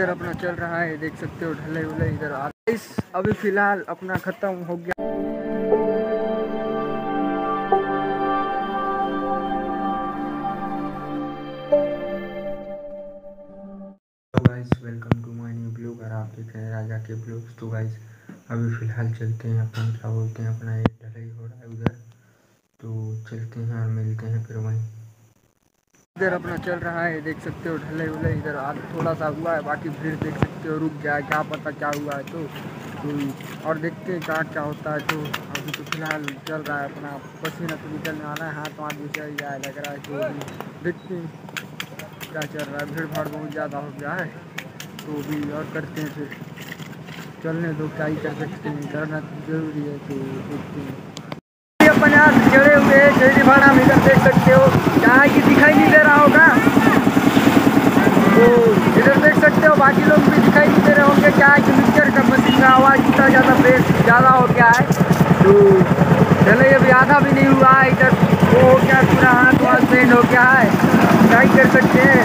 इधर अपना चल रहा है, देख सकते हो ढले उले इधर इस, अभी फ़िलहाल अपना खत्म हो गया। राजा के ब्लॉग्स तो गाइस अभी फ़िलहाल चलते हैं अपन, क्या बोलते हैं, अपना एक ढलाई हो रहा है उधर। तो चलते हैं और मिलते हैं फिर वहीं। इधर अपना चल रहा है देख सकते हो ढले उले इधर थोड़ा सा हुआ है बाकी फिर देख सकते हो रुक गया क्या पता क्या हुआ है तो, तो और देखते हैं क्या क्या होता है तो। अभी तो फ़िलहाल चल रहा है अपना पसीना तो निकलने वाला है हाथ वाथ भी चल गया है लग रहा है तो देखते हैं क्या चल रहा है भीड़ भाड़ बहुत ज़्यादा हो गया है तो भी और करते हैं फिर। चलने दो क्या ही कर सकते हैं करना ज़रूरी है तो देखते हैं अपन यहाँ चढ़े हुए हैं जल्दी भाड़ा में इधर देख सकते हो क्या है कि दिखाई नहीं दे रहा होगा तो इधर देख सकते हो बाकी लोग भी दिखाई दे रहे होंगे। क्या है कि मिक्सर का मशीन का आवाज़ इतना ज़्यादा बेस ज़्यादा हो गया है। तो चले, अभी आधा भी नहीं हुआ है इधर। वो हो गया, पूरा हाथ वाथ पेंट हो गया है। क्या कर सकते हैं।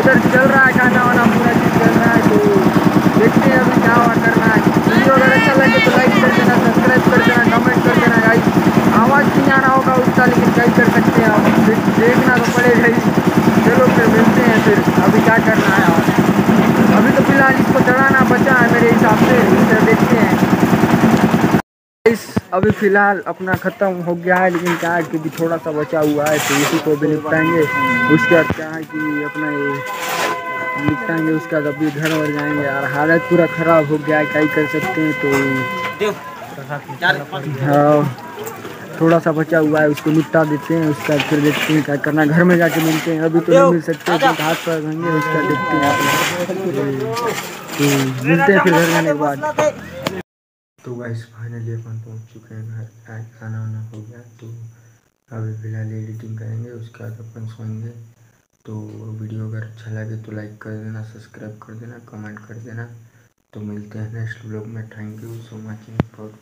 उधर चल रहा है खाना वाना, पूरा चीज़ चल रहा है। तो देखते हैं अभी क्या हुआ करना है। वीडियो अगर अच्छा लगे तो लाइक कर देना सब्सक्राइब कर देना कमेंट कर देना गाइस आवाज़ नहीं आ रहा होगा उसका लेकिन क्या कर सकते हैं। आप देखना तो पड़ेगा ही। चलो फिर मिलते हैं फिर। अभी क्या करना है और अभी तो फ़िलहाल इसको चढ़ाना बचा है मेरे हिसाब से इसे देखते हैं इस अभी फ़िलहाल अपना ख़त्म हो गया है लेकिन क्या है कि भी थोड़ा सा बचा हुआ है तो इसी को भी निपटाएँगे। उसके बाद क्या है कि अपना ये निपटाएँगे उसके बाद अभी घर वर जाएँगे। यार हालत पूरा ख़राब हो गया है क्या ही कर सकते हैं तो हाँ थोड़ा सा बचा हुआ है उसको निपटा देते हैं उसका फिर देखते हैं क्या करना घर में जाके मिलते हैं अभी तो नहीं मिल सकते क्योंकि हाथ पर रहेंगे उसका देखते हैं। तो मिलते हैं फिर घर जाने के बाद तो गाइस फाइनली अपन पहुँच चुके हैं घर आज खाना वाना हो गया तो अभी फ़िलहाल एडिटिंग करेंगे, उसके बाद अपन सोएँगे। तो वीडियो अगर अच्छा लगे तो लाइक कर देना सब्सक्राइब कर देना कमेंट कर देना। तो मिलते हैं नेक्स्ट ब्लॉग में। Thank you so much for